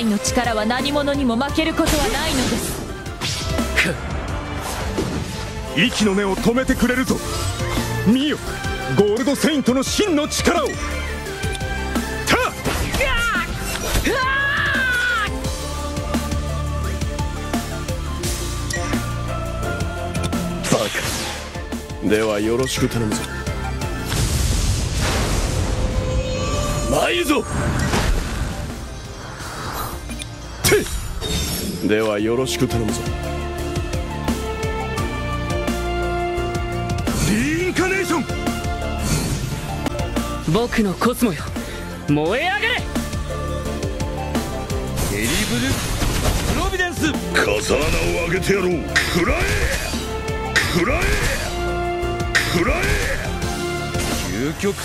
愛の力は何者にも負けることはないのです。息の根を止めてくれるぞ。見よ。ゴールドセイントの真の力を。た。バカ。ではよろしく頼むぞ。参ぞ。ではよろしく頼むぞ。リインカネーション。僕のコスモよ。燃え上がれ。テリブル。プロビデンス。風穴を上げてやろう。食らえ。食らえ。食らえ。究極。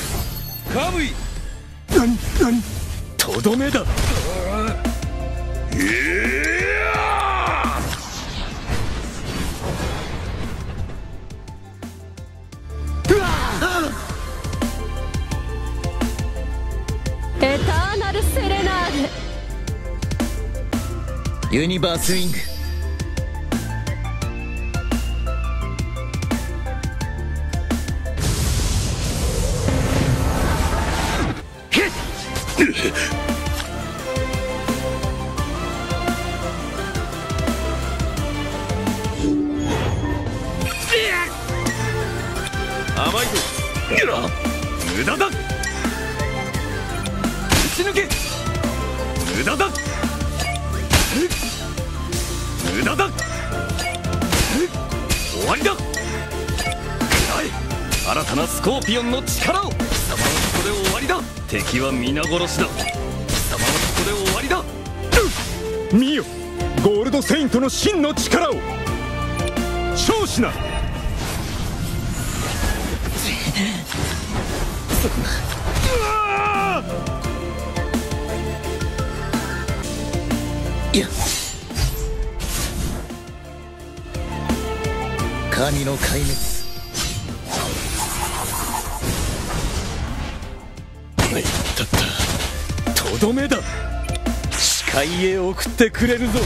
カムイ何？何？とどめだエターナルセレナーデユニバースウィング。甘 無駄だ。打ち抜け。無駄だ。無駄だ。終わりだ。食らえ新たなスコーピオンの力を。貴様はここで終わりだ。敵は皆殺しだ。貴様はここで終わりだ。見よ。ゴールドセイントの真の力を。勝しな。神の壊滅。たった。とどめだ。視界へ送ってくれるぞ。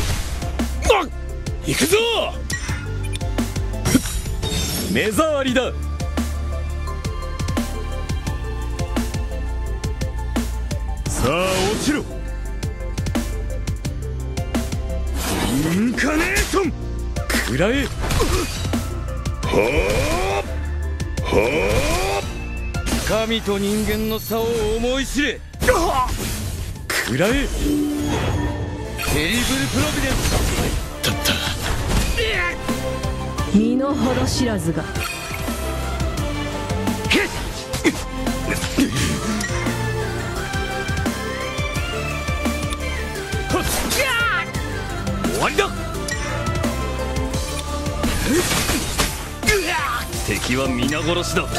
行くぞ。目障りだ。さあ落ちろ。インカネーション。食らえ神と人間の差を思い知れ。食らえテリブルプロビデンス。たった。身の程知らずがりだ？敵は皆殺しだ。こ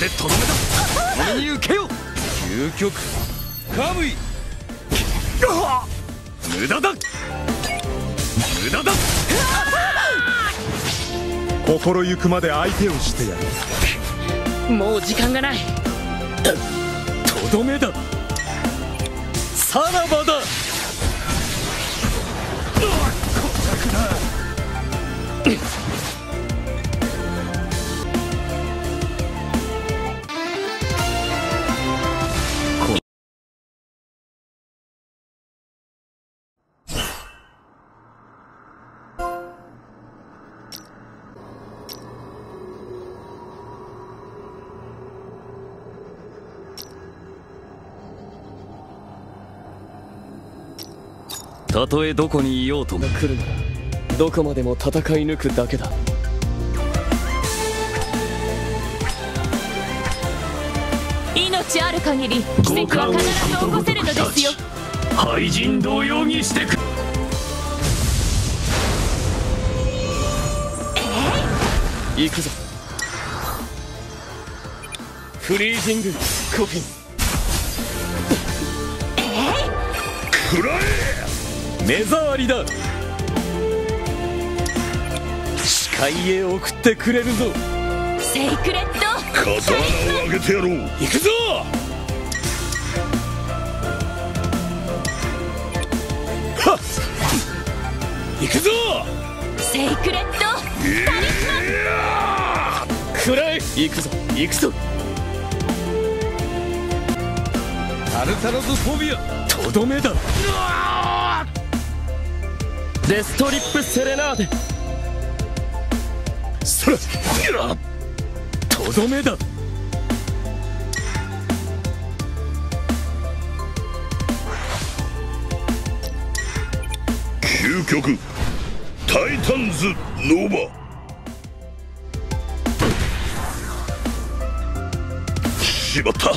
れでとどめだそのに受けよ。究極。カムイ無駄だ。無駄だ。心ゆくまで相手をしてやる。もう時間がない。とどめだ。さらばだたとえどこにいようとも。来るなら。どこまでも戦い抜くだけだ。命ある限り奇跡は必ず起こせるのですよ。廃人同様にしてく。行くぞ。フリージングコフィン。食らえ！目障りだ界へ送ってくれるぞ。セイクレット。刀を上げてやろう。行くぞ！いくぞ！セイクレット。タリスマくらえ行くぞ。行くぞ。タルタロズフォビア。とどめだ。デストリップセレナーデ。そらとどめだ。究極タイタンズノーバしまった。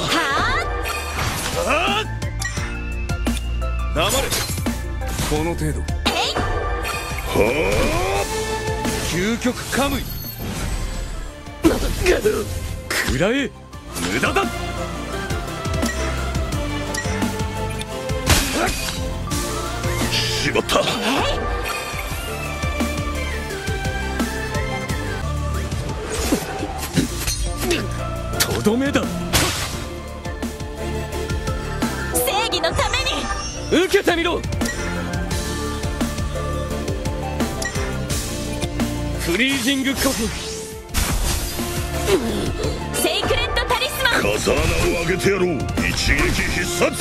黙れこの程度。究極カムイ食らえ無駄だ。しまった。とどめだ。正義のために。受けてみろ。フリージングコフセイクレットタリスマン。風穴を上げてやろう。一撃必殺。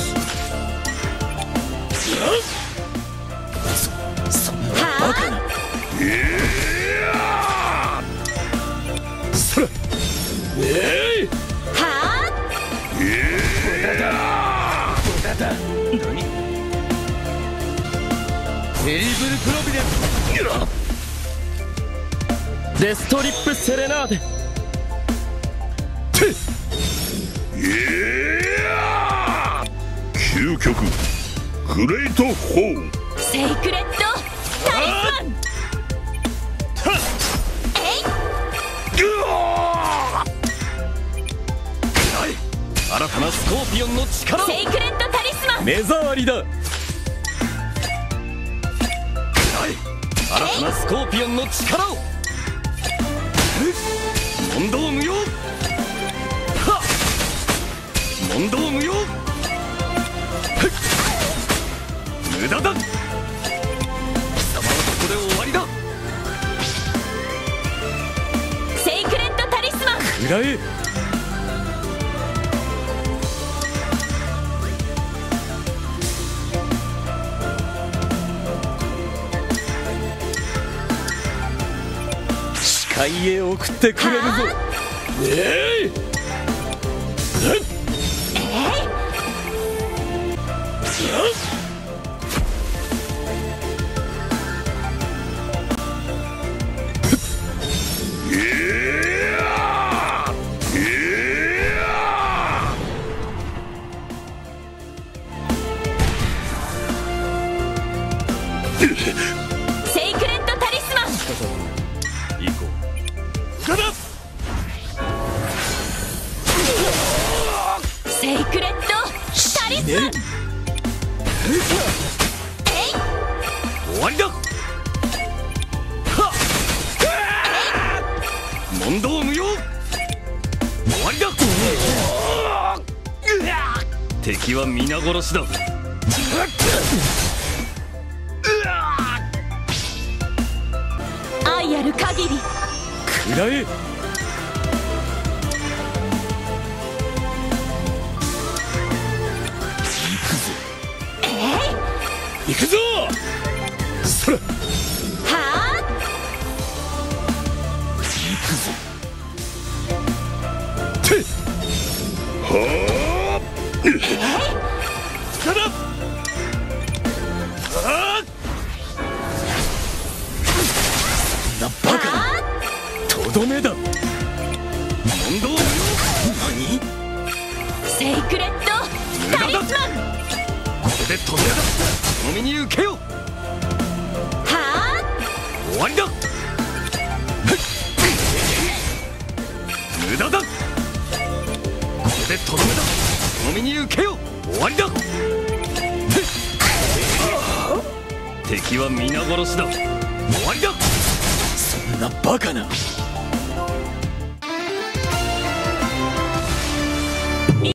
はそらえいあはテリブルプロビデンデストリップセレナー。デ究極グレイトホー。ンあセイクレットタリスマン。えい。新たなスコー。ピオンの力をセイクレットタリスマ。ン目障りだ。新たなスコーピオンの力を。問答無用問答無用。無駄だ。貴様はここで終わりだ。セイクレットタリスマン。食らえ視界へ送ってくれるぞ。えいセ終わりだ。はっ。問答無用。終わりだ。敵は皆殺しだ。愛ある限り。食らえ？行くぞとどめだ。問答。無用あセイクレット。タリスマンこれでとどめだおみに受けよは終わりだ。無駄だ。これでとどめだおみに受けよ終わりだ。敵は皆殺しだ。終わりだ。そんなバカな